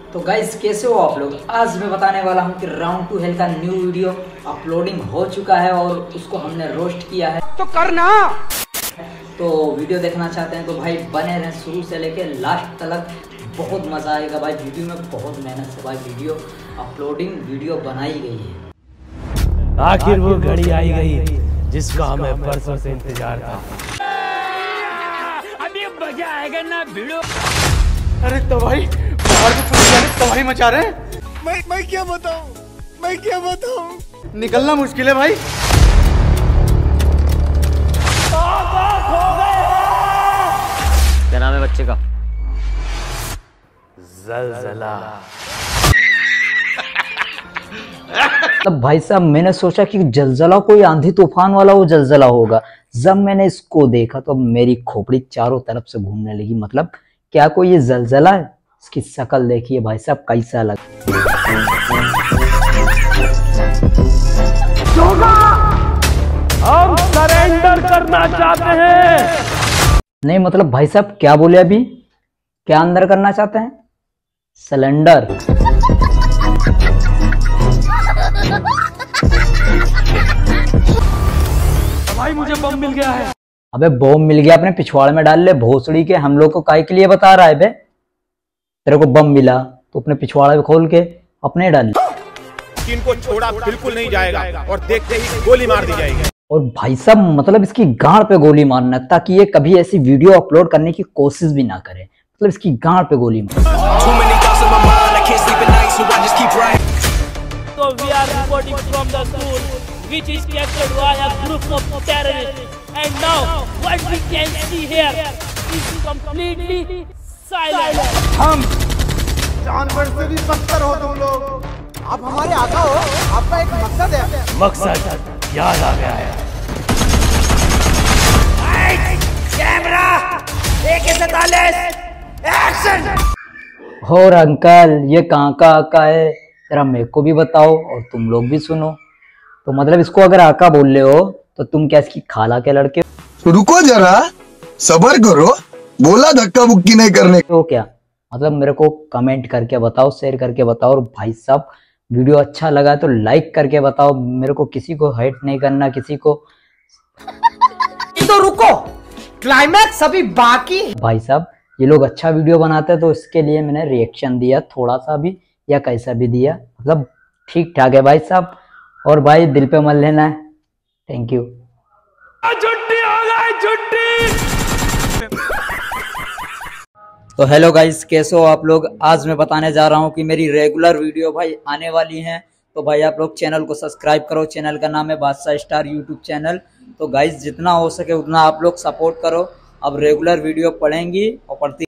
तो गाइज़ कैसे हो आप लोग? आज मैं बताने वाला हूँ कि राउंड टू हेल का न्यू वीडियो अपलोडिंग हो चुका है और उसको हमने रोस्ट किया है। तो करना। तो वीडियो देखना चाहते हैं तो भाई बने रहें शुरू से लेके लास्ट तक बहुत मज़ा आएगा भाई वीडियो में बहुत मेहनत से भाई वीडियो अपलोडिंग वीडियो बनाई गई है। आखिर वो घड़ी आई गई जिसका हमें बरसों से इंतज़ार था। अभी मज़ा आएगा ना भिड़ो अरे तबाही बाहर तबाही मचा रहे हैं? मैं मैं क्या बताऊँ? मैं क्या बताऊँ? निकलना मुश्किल है भाई। क्या नाम है बच्चे का? जलजला। तब भाई साहब मैंने सोचा कि जलजला कोई आंधी तूफ़ान वाला वो जलजला होगा। जब मैंने इसको देखा तो मेरी खोपड़ी चारों तरफ़ से घूमने लगी। मतलब क्या कोई ये जलजला है? इसकी शक्ल देखिए भाई साहब कैसा लगा हम सरेंडर करना चाहते हैं। नहीं मतलब भाई साहब क्या बोले अभी? क्या अंदर करना चाहते हैं? सिलेंडर। भाई मुझे बम मिल गया है। अबे बॉम्ब मिल गया अपने पिछवाड़ में डाल ले भोसड़ी के हम लोग को काय के लिए बता रहा है बे? तेरे को बम मिला तो अपने पिछवाड़े में खोल के अपने डाल। इनको छोड़ा बिल्कुल नहीं जाएगा और देखते ही गोली मार दी जाएगी और भाई साहब मतलब इसकी गांड पे गोली मारना ताकि ये कभी ऐसी वीडियो अपलोड करने की कोशिश भी ना करे मतलब इसकी गांड पे गोली मार So we are reporting from the school which is captured by a group of terrorists. And now what we can see here is completely silent. हम जानवर से भी बदतर हो तुम लोग। आप हमारे आका हो आपका एक मकसद है। मकसद याद आ गया है। और अंकल ये कहाँ का आका है? जरा मेरे को भी बताओ और तुम लोग भी सुनो। तो मतलब इसको अगर आका बोल रहे हो तो तुम क्या इसकी खाला के लड़के रुको जरा सबर करो। बोला धक्का बुक्की नहीं करने तो क्या? मतलब मेरे को कमेंट करके बताओ शेयर करके बताओ और भाई साहब वीडियो अच्छा लगा तो लाइक करके बताओ। मेरे को किसी को हेट नहीं करना किसी को। तो रुको। क्लाइमैक्स अभी बाकी भाई साहब ये लोग अच्छा वीडियो बनाते हैं तो इसके लिए मैंने रिएक्शन दिया थोड़ा सा भी या कैसा भी दिया। मतलब ठीक ठाक है भाई साहब और भाई दिल पे मत लेना है। थैंक यू तो हेलो गाइस कैसे हो आप लोग? आज मैं बताने जा रहा हूँ कि मेरी रेगुलर वीडियो भाई आने वाली हैं। तो भाई आप लोग चैनल को सब्सक्राइब करो। चैनल का नाम है बादशाह स्टार यूट्यूब चैनल तो गाइस जितना हो सके उतना आप लोग सपोर्ट करो। अब रेगुलर वीडियो पढ़ेंगी और पढ़ती